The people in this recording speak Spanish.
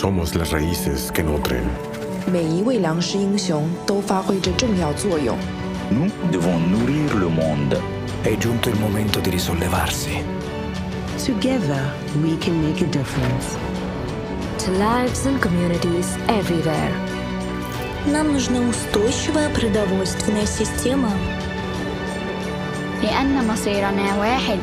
Somos las raíces que nutren. Nous devons nourrir le monde. È giunto il momento di risollevarsi. Together, we can make a difference. To lives and communities everywhere. Нам нужна устойчивая продовольственная система. لأن مصيرنا واحد